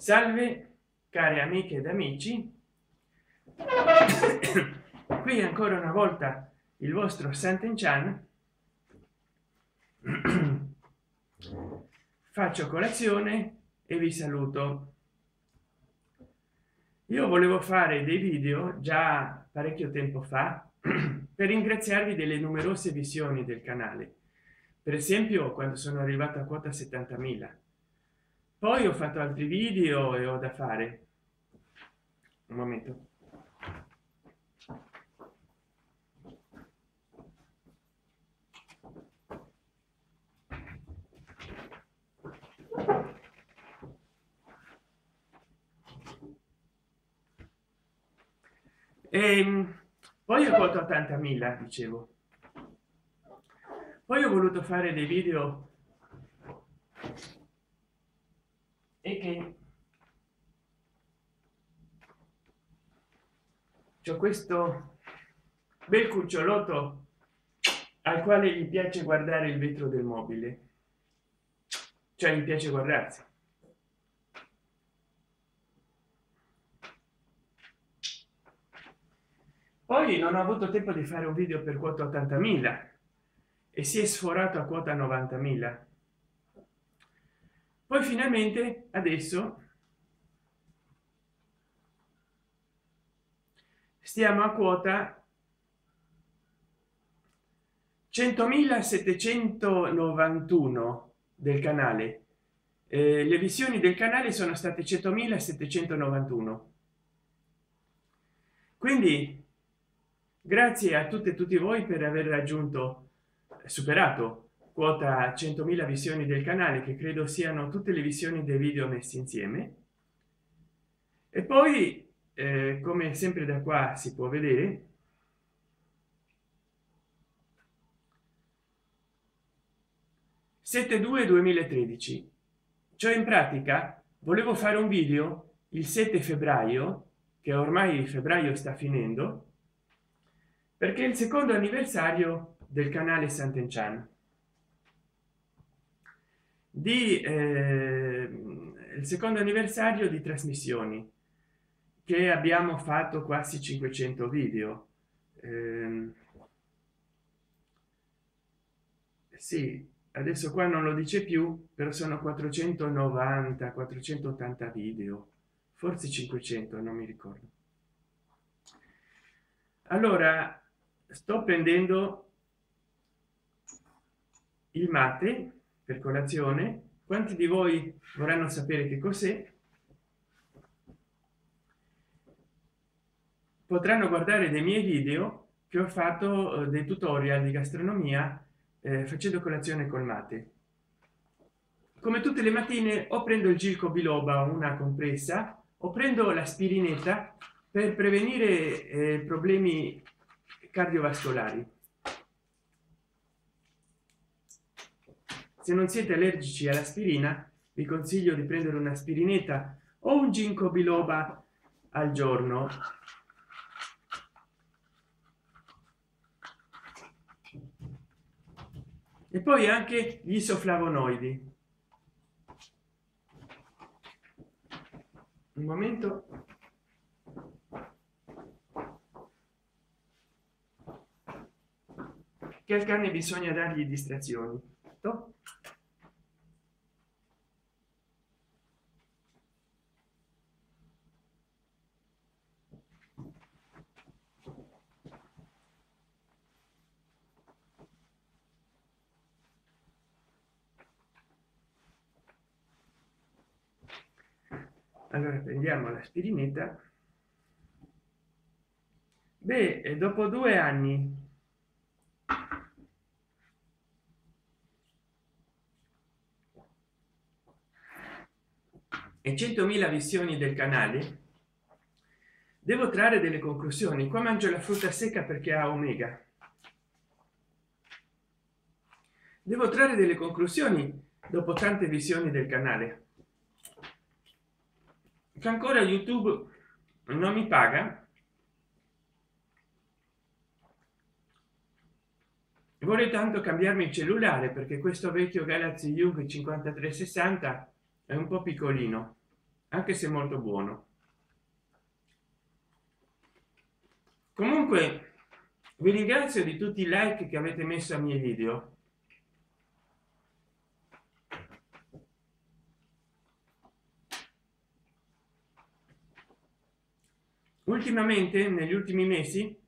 salve care amiche ed amici. Qui ancora una volta il vostro Sant'Enchan faccio colazione e vi saluto. Io volevo fare dei video già parecchio tempo fa per ringraziarvi delle numerose visioni del canale. Per esempio quando sono arrivato a quota 70.000 poi ho fatto altri video e ho da fare. Un momento. E ehm, poi ho colto 80.000 dicevo. Poi ho voluto fare dei video che c'è questo bel cucciolotto al quale gli piace guardare il vetro del mobile. Cioè gli piace guardarsi. Poi non ho avuto tempo di fare un video per quota 80.000 e si è sforato a quota 90.000 poi finalmente adesso stiamo a quota 100.791 del canale. Eh, le visioni del canale sono state 100.791 quindi grazie a tutte e tutti voi per aver raggiunto superato quota 100.000 visioni del canale che credo siano tutte le visioni dei video messi insieme. E poi eh, come sempre da qua si può vedere sette 2013 cioè in pratica volevo fare un video il 7 febbraio che ormai febbraio sta finendo perché il secondo anniversario del canale Sant'Enchan di eh, il secondo anniversario di trasmissioni che abbiamo fatto quasi 500 video. Eh, sì adesso qua non lo dice più però sono 490 480 video. Forse 500 non mi ricordo. Allora sto prendendo il mate per colazione quanti di voi vorranno sapere che cos'è? Potranno guardare dei miei video che ho fatto eh, dei tutorial di gastronomia eh, facendo colazione col mate. Come tutte le mattine o prendo il gilco biloba una compressa o prendo l'aspirinetta per prevenire eh, problemi cardiovascolari se non siete allergici all'aspirina vi consiglio di prendere un'aspirinetta o un ginkgo biloba al giorno. E poi anche gli isoflavonoidi. Un momento. Che al cane bisogna dargli distrazioni. No? Allora prendiamo l'aspirinetta beh dopo due anni. E 100.000 visioni del canale. Devo trarre delle conclusioni. Qua mangio la frutta secca perché ha omega. Devo trarre delle conclusioni dopo tante visioni del canale che ancora youtube non mi paga vorrei tanto cambiarmi il cellulare perché questo vecchio galaxy young 5360 è un po piccolino anche se molto buono. Comunque vi ringrazio di tutti i like che avete messo ai miei video ultimamente negli ultimi mesi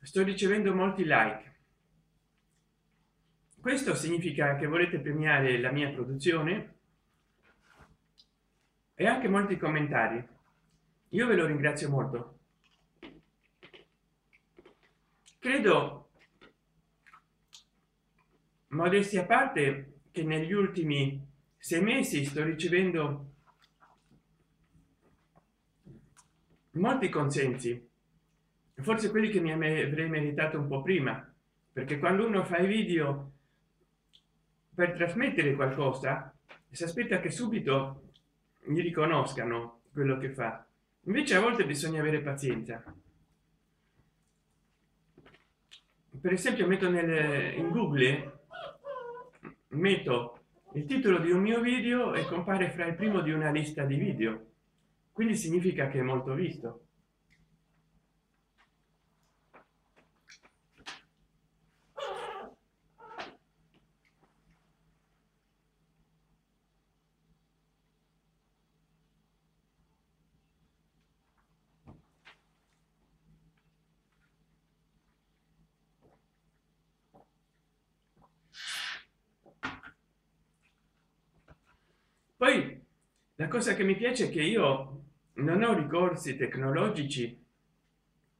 sto ricevendo molti like. Questo significa che volete premiare la mia produzione e anche molti commentari. Io ve lo ringrazio molto. Credo modestia a parte che negli ultimi sei mesi sto ricevendo molti consensi. Forse quelli che mi avrei meritato un po prima perché quando uno fa i video per trasmettere qualcosa si aspetta che subito mi riconoscano quello che fa. Invece a volte bisogna avere pazienza. Per esempio metto nel in google metto il titolo di un mio video e compare fra il primo di una lista di video quindi significa che è molto visto. Poi la cosa che mi piace è che io non ho ricorsi tecnologici.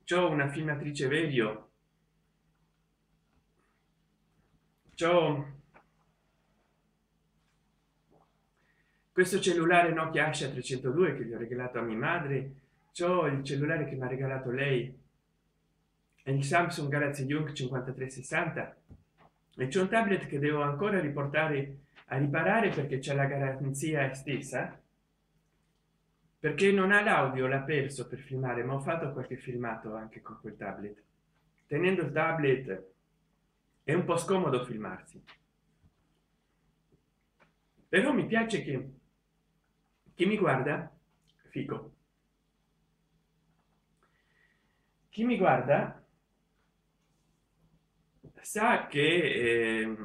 C'ho una filmatrice video. C'ho questo cellulare nokia asha 302 che gli ho regalato a mia madre. C'ho il cellulare che mi ha regalato lei. Il samsung galaxy young 5360 e c'è un tablet che devo ancora riportare a riparare perché c'è la garanzia stessa perché non ha l'audio l'ha perso per filmare ma ho fatto qualche filmato anche con quel tablet. Tenendo il tablet è un po scomodo filmarsi. Però mi piace che chi mi guarda fico. Chi mi guarda sa che eh,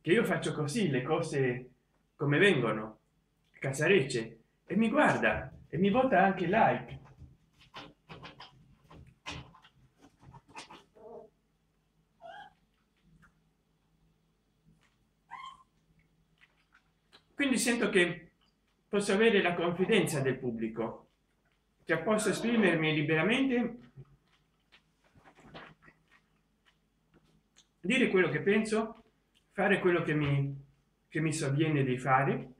che io faccio così le cose come vengono. Casarecce e mi guarda e mi vota anche like. Quindi sento che posso avere la confidenza del pubblico che posso esprimermi liberamente dire quello che penso fare quello che mi che mi sovviene di fare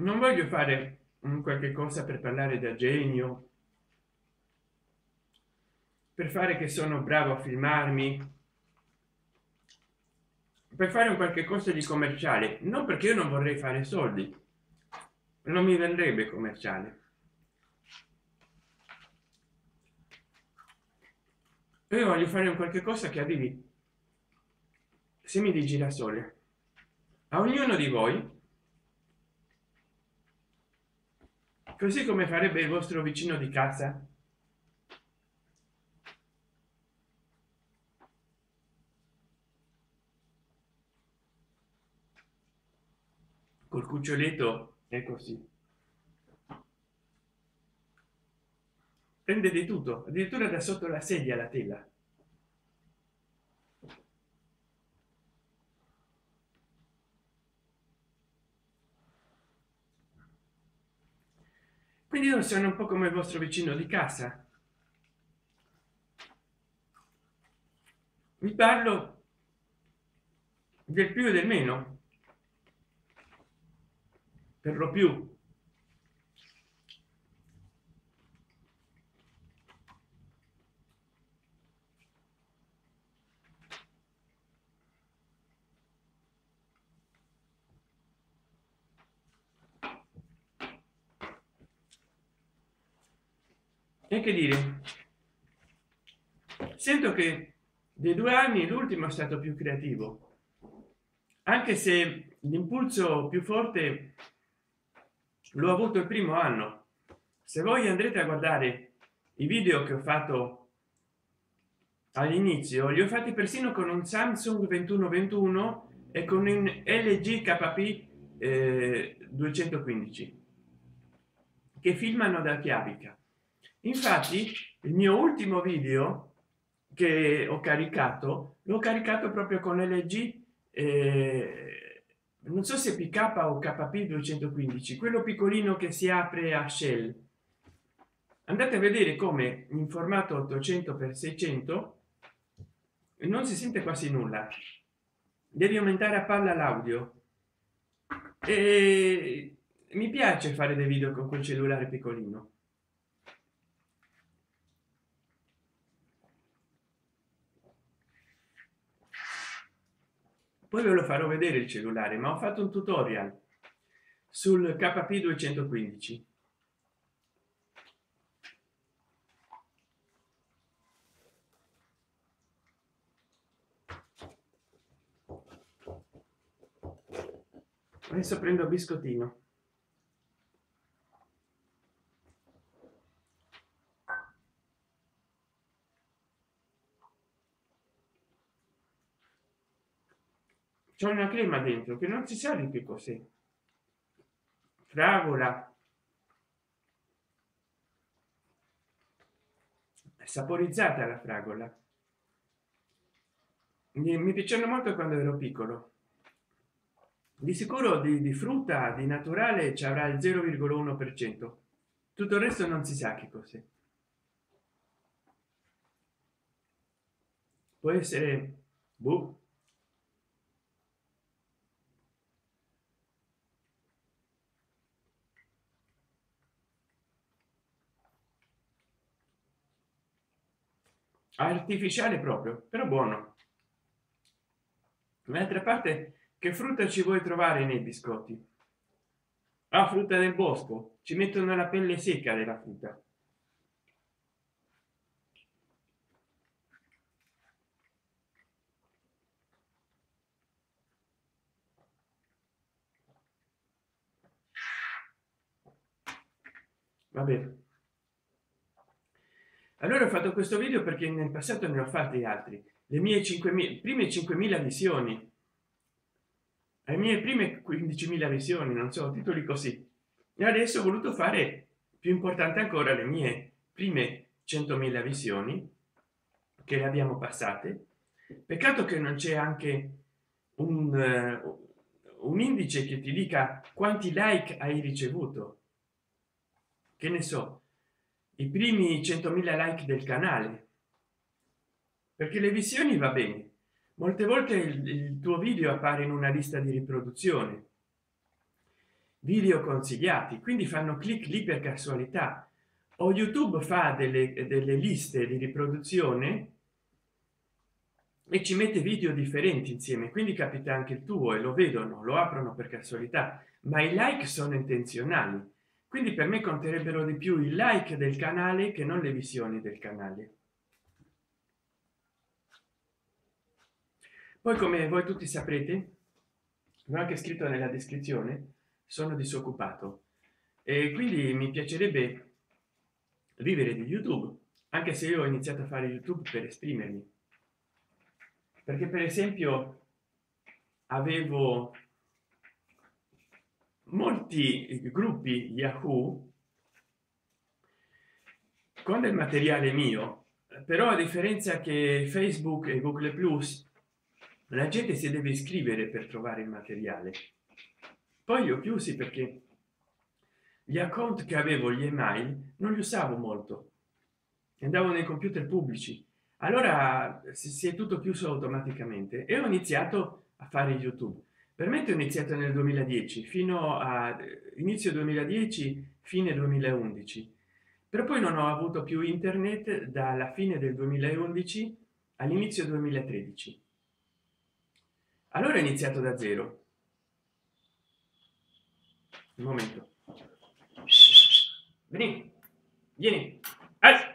non voglio fare un qualche cosa per parlare da genio per fare che sono bravo a filmarmi per fare un qualche cosa di commerciale. Non perché io non vorrei fare soldi non mi vendrebbe commerciale. Io voglio fare un qualche cosa che arrivi semi di girasole a ognuno di voi così come farebbe il vostro vicino di casa. Col cuccioletto? È così. Prende di tutto addirittura da sotto la sedia la tela quindi io sono un po come il vostro vicino di casa. Vi parlo del più e del meno. Per lo più e che dire? Sento che dei due anni l'ultimo è stato più creativo. Anche se l'impulso più forte l'ho avuto il primo anno. Se voi andrete a guardare i video che ho fatto all'inizio li ho fatti persino con un samsung 2121 e con un lg kp eh, 215 che filmano da chiavica infatti il mio ultimo video che ho caricato l'ho caricato proprio con lg eh, non so se pk o kp 215 quello piccolino che si apre a shell. Andate a vedere come in formato 800 x 600 non si sente quasi nulla. Devi aumentare a palla l'audio. E mi piace fare dei video con quel cellulare piccolino poi ve lo farò vedere il cellulare ma ho fatto un tutorial sul kp 215 adesso prendo biscottino c'è una crema dentro che non si sa di che cos'è. Fragola. Saporizzata la fragola. Mi, mi piacciono molto quando ero piccolo. Di sicuro di, di frutta di naturale ci avrà il 0,1 per cento. Tutto il resto non si sa che cos'è. Può essere boh. Artificiale proprio però buono. D'altra parte che frutta ci vuoi trovare nei biscotti? Ah frutta del bosco ci mettono la pelle secca della frutta. Vabbè allora ho fatto questo video perché nel passato ne ho fatti altri. Le mie 5.000 prime 5.000 visioni le mie prime 15.000 visioni non so titoli così. E adesso ho voluto fare più importante ancora le mie prime 100.000 visioni che le abbiamo passate. Peccato che non c'è anche un, uh, un indice che ti dica quanti like hai ricevuto. Che ne so i primi 100.000 like del canale. Perché le visioni va bene. Molte volte il, il tuo video appare in una lista di riproduzione. Video consigliati quindi fanno clic lì per casualità. O youtube fa delle, delle liste di riproduzione e ci mette video differenti insieme quindi capita anche il tuo e lo vedono lo aprono per casualità. Ma i like sono intenzionali quindi per me conterebbero di più il like del canale che non le visioni del canale. Poi come voi tutti saprete l'ho anche scritto nella descrizione sono disoccupato. E quindi mi piacerebbe vivere di youtube anche se io ho iniziato a fare youtube per esprimermi. Perché per esempio avevo molti gruppi yahoo con del materiale mio però a differenza che facebook e google plus la gente si deve iscrivere per trovare il materiale. Poi li ho chiusi perché gli account che avevo gli email non li usavo molto. Andavo nei computer pubblici. Allora si è tutto chiuso automaticamente e ho iniziato a fare youtube per me ho iniziato nel 2010 fino a inizio 2010 fine 2011 però poi non ho avuto più internet dalla fine del 2011 all'inizio 2013 allora è iniziato da zero. Un momento. Vieni. Vieni. Eh.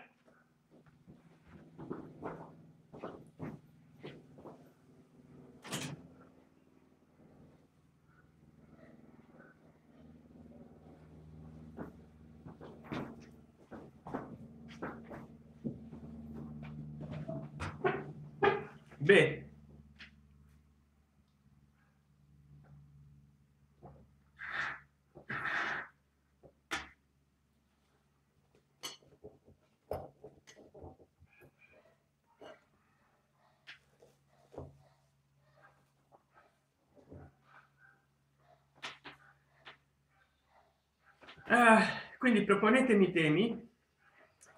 Beh Ah, quindi proponetemi temi.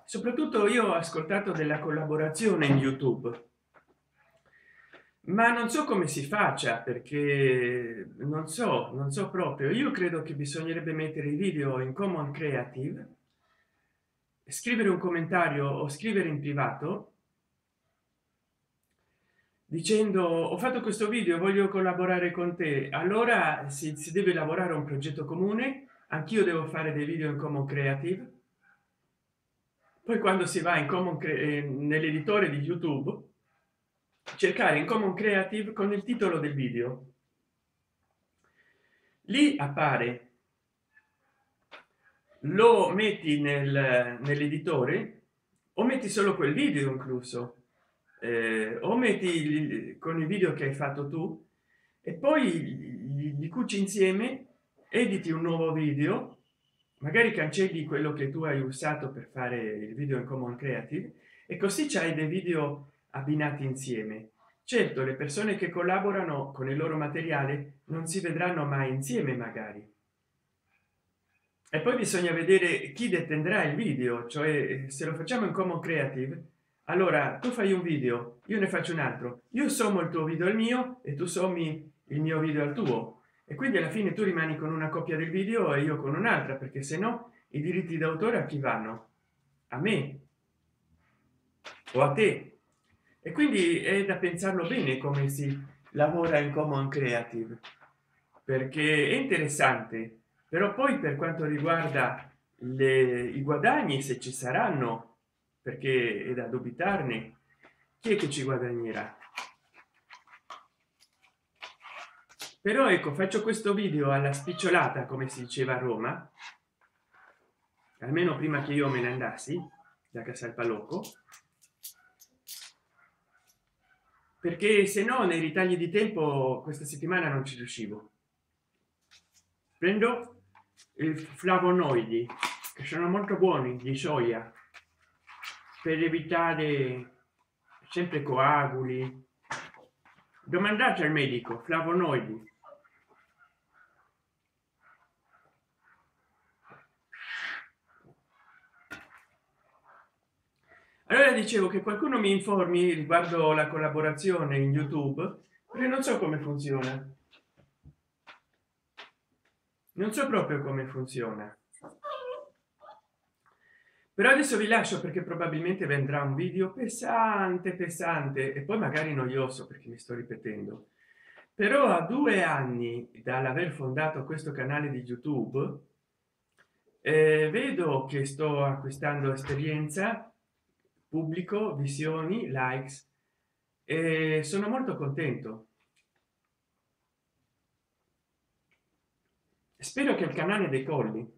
Soprattutto io ho ascoltato della collaborazione in youtube ma non so come si faccia perché non so non so proprio. Io credo che bisognerebbe mettere i video in common creative scrivere un commentario o scrivere in privato dicendo ho fatto questo video voglio collaborare con te. Allora si, si deve lavorare un progetto comune anch'io devo fare dei video in common creative. Poi quando si va in common eh, nell'editore di youtube cercare in common creative con il titolo del video. Lì appare. Lo metti nel, nell'editore o metti solo quel video incluso eh, o metti con i video che hai fatto tu e poi li cuci insieme editi un nuovo video magari cancelli quello che tu hai usato per fare il video in common creative e così c'hai dei video abbinati insieme. Certo le persone che collaborano con il loro materiale non si vedranno mai insieme magari. E poi bisogna vedere chi detendrà il video cioè se lo facciamo in common creative allora tu fai un video io ne faccio un altro. Io sommo il tuo video al mio e tu sommi il mio video al tuo. E quindi alla fine tu rimani con una copia del video e io con un'altra perché se no i diritti d'autore a chi vanno? A me? O a te e quindi è da pensarlo bene come si lavora in common creative perché è interessante però poi per quanto riguarda le, i guadagni se ci saranno perché è da dubitarne chi è che ci guadagnerà? Però ecco faccio questo video alla spicciolata come si diceva a roma almeno prima che io me ne andassi da casa al palocco perché se no nei ritagli di tempo questa settimana non ci riuscivo. Prendo il flavonoidi che sono molto buoni di soia per evitare sempre coaguli. Domandate al medico flavonoidi allora dicevo che qualcuno mi informi riguardo la collaborazione in youtube perché non so come funziona. Non so proprio come funziona. Però adesso vi lascio perché probabilmente vendrà un video pesante pesante e poi magari noioso perché mi sto ripetendo. Però a due anni dall'aver fondato questo canale di youtube eh, vedo che sto acquistando esperienza pubblico visioni likes. E sono molto contento. Spero che il canale decolli.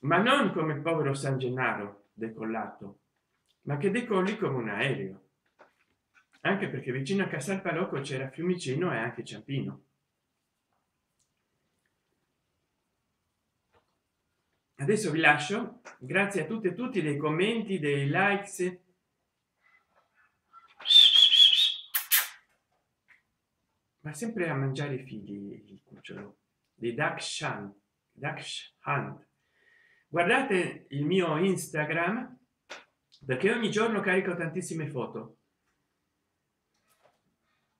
Ma non come il povero san gennaro decollato ma che decolli come un aereo. Anche perché vicino a casal palocco c'era fiumicino e anche ciampino adesso vi lascio. Grazie a tutti e tutti dei commenti dei likes. Ma sempre a mangiare i figli il cucciolo di Dakshan Dakshan guardate il mio instagram perché ogni giorno carico tantissime foto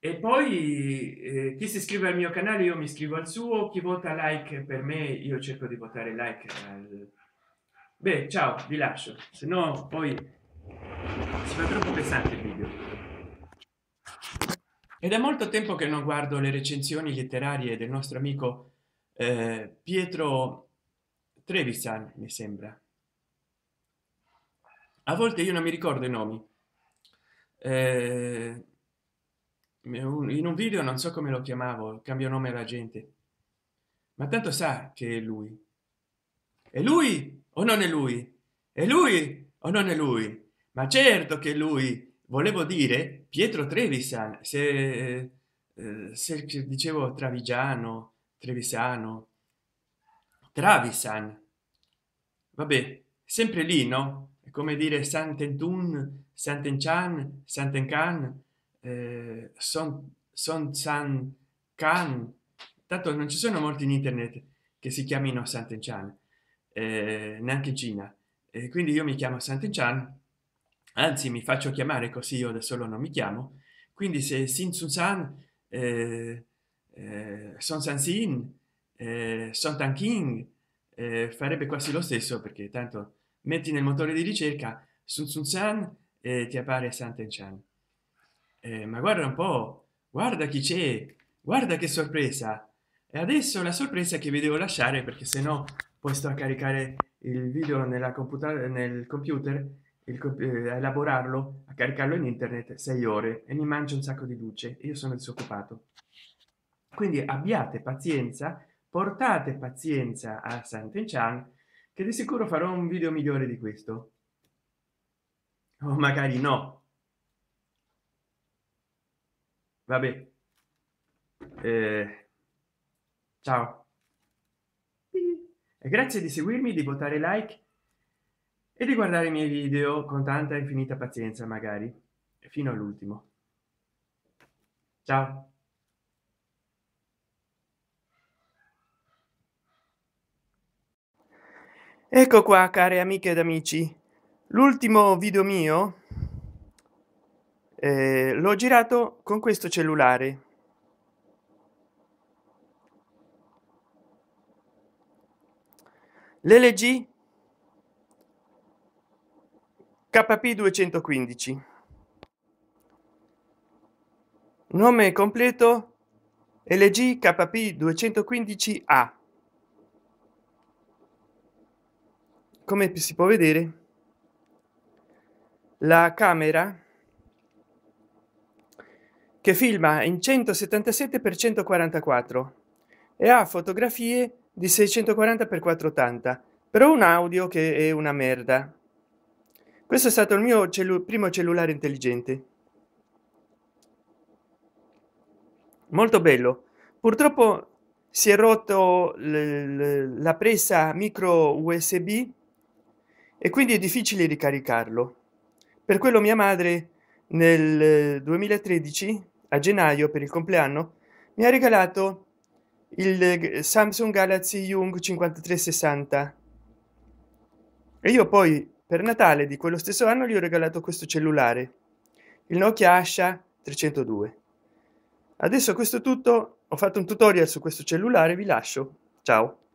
e poi eh, chi si iscrive al mio canale io mi iscrivo al suo chi vota like per me io cerco di votare like al... beh ciao vi lascio. Se no poi si fa troppo pesante il video. Ed è molto tempo che non guardo le recensioni letterarie del nostro amico eh, pietro trevisan mi sembra. A volte io non mi ricordo i nomi. Eh, in un video non so come lo chiamavo cambio nome alla gente. Ma tanto sa che è lui. È lui o non è lui? È lui o non è lui? Ma certo che lui. Volevo dire pietro trevisan se, eh, se dicevo travigiano trevisano travisan. Vabbè sempre lì no? È come dire sant'entun sant'enchan sant'encan eh, son son san can. Tanto non ci sono molti in internet che si chiamino sant'enchan eh, neanche in cina. E quindi io mi chiamo sant'enchan anzi mi faccio chiamare così io da solo non mi chiamo. Quindi se sin susan eh, eh, son san sin eh, son tan king eh, farebbe quasi lo stesso perché tanto metti nel motore di ricerca sun sun san e ti appare sant'enchan eh, ma guarda un po guarda chi c'è guarda che sorpresa. E adesso la sorpresa che vi devo lasciare perché se no poi sto a caricare il video nella computer nel computer il, eh, elaborarlo a caricarlo in internet sei ore e mi mangio un sacco di luce io sono disoccupato. Quindi abbiate pazienza portate pazienza a Sant'Enchan che di sicuro farò un video migliore di questo. O magari no vabbè. Eh, ciao. E grazie di seguirmi di votare like e di guardare i miei video con tanta infinita pazienza magari fino all'ultimo. Ciao. Ecco qua care amiche ed amici. L'ultimo video mio eh, l'ho girato con questo cellulare. l'LG KP 215 nome completo LG KP 215 A. Come si può vedere la camera che filma in 177 x 144 e ha fotografie di 640 x 480 però un audio che è una merda. Questo è stato il mio cellu primo cellulare intelligente. Molto bello. Purtroppo si è rotto la presa micro usb e quindi è difficile ricaricarlo. Per quello mia madre nel 2013 a gennaio per il compleanno mi ha regalato il samsung galaxy young 5360 e io poi per natale di quello stesso anno gli ho regalato questo cellulare il nokia asha 302 adesso questo tutto ho fatto un tutorial su questo cellulare vi lascio. Ciao